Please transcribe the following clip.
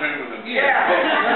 With him. Yeah.